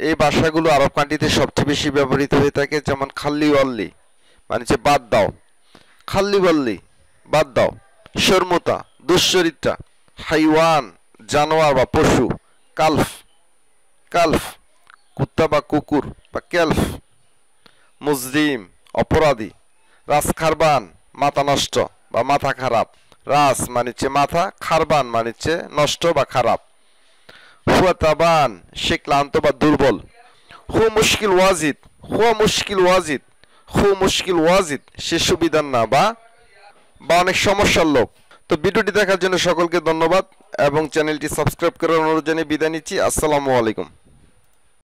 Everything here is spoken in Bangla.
এই ভাষাগুলো আরব কান্ট্রিতে সবচেয়ে বেশি ব্যবহৃত হয়ে থাকে, যেমন খাল্লি ওয়াল্লি মানে হচ্ছে বাদ দাও। খাল্লি ওয়াল্লি, বাদ দাও। শর্মুতা দুশ্চরিত্রা হাইওয়ান, জানোয়ার বা পশু, কালফ কালফ, কুত্তা বা কুকুর বা ক্যালফ, মুজরিম, অপরাধী রাস খারবান, মাথা নষ্ট বা মাথা খারাপ। রাস মানে হচ্ছে মাথা, খারবান মানে হচ্ছে নষ্ট বা খারাপ। হুয়া তাবান সে ক্লান্ত বা দুর্বল হু মুশকিল ওয়াজিদ হুয়া মুশকিল ওয়াজিদ হু মুশকিল ওয়াজিদ সে সুবিধার না, বা? বা অনেক সমস্যার লোক। তো ভিডিওটি দেখার জন্য সকলকে ধন্যবাদ এবং চ্যানেলটি সাবস্ক্রাইব করার অনুরোধ জানিয়ে বিদায় নিচ্ছি। আসসালামু আলাইকুম।